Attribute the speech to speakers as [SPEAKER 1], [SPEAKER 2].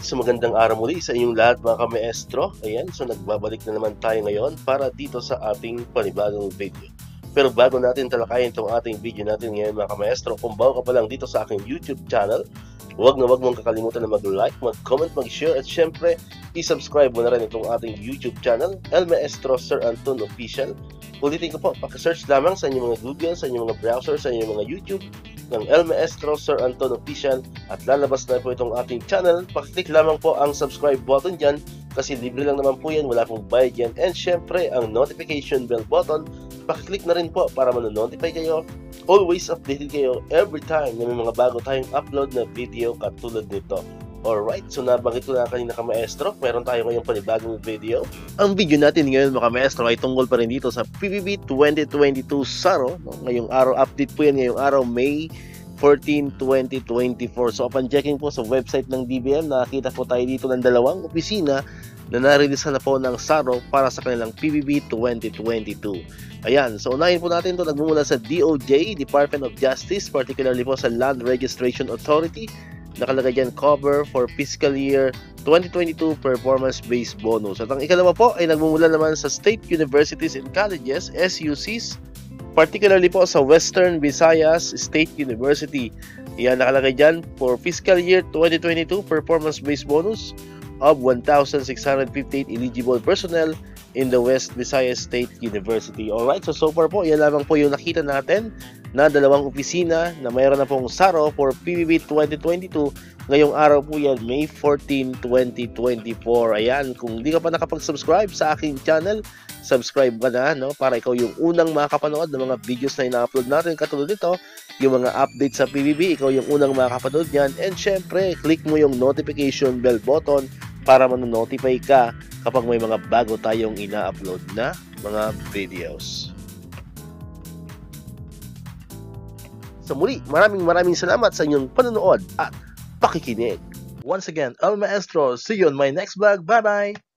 [SPEAKER 1] Alright, so magandang araw muli sa inyong lahat mga kamaestro. Ayan, so nagbabalik na naman tayo ngayon para dito sa ating panibagong video. Pero bago natin talakayin itong ating video natin ngayon mga kamaestro, kung bago ka pa lang dito sa aking YouTube channel, huwag na huwag mong kakalimutan na mag-like, mag-comment, mag-share at syempre, i-subscribe mo na rin itong ating YouTube channel, El Maestro Sir Anton Official. Ulitin ko po, pakisearch lamang sa inyong mga Google, sa inyong mga browser, sa inyong mga YouTube, ng El Maestro Sir Anton Official at lalabas na po itong ating channel. Pakiclick lamang po ang subscribe button dyan kasi libre lang naman po yan, wala pong bayad yan. And syempre, ang notification bell button, pakiclick na rin po para manonotify kayo. Always updated kayo every time na may mga bago tayong upload na video katulad nito. Alright, so nabanggit ko na kanina ka maestro, meron tayo ngayong panibagong video. Ang video natin ngayon mga maestro ay tungkol pa rin dito sa PBB 2022 Saro. No? Ngayong araw, update po yan ngayong araw, May 14, 2024. So upon checking po sa website ng DBM, nakakita po tayo dito ng dalawang opisina na narelease na po ng SARO para sa kanilang PBB 2022. Ayan, so unahin po natin ito nagmumula sa DOJ, Department of Justice, particularly po sa Land Registration Authority, nakalagay dyan cover for fiscal year 2022 performance-based bonus. At ang ikalawa po ay nagmumula naman sa State Universities and Colleges, SUCs, particularly po sa Western Visayas State University. Yan nakalagay dyan for fiscal year 2022 performance-based bonus of 1,658 eligible personnel in the West Visayas State University. Alright, so so far po, yan lamang po yung nakita natin na dalawang opisina na mayroon na pong SARO for PBB 2022. Ngayong araw po yan, May 14, 2024. Ayan, kung hindi ka pa nakapag-subscribe sa aking channel, subscribe ka na no, para ikaw yung unang makakapanood ng mga videos na ina-upload natin katulad nito, yung mga updates sa PBB, ikaw yung unang makakapanood niyan. And syempre, click mo yung notification bell button para manonotify ka kapag may mga bago tayong ina-upload na mga videos. So muli, maraming maraming salamat sa inyong panonood at pakikinig. Once again, El Maestro, see you on my next vlog. Bye-bye!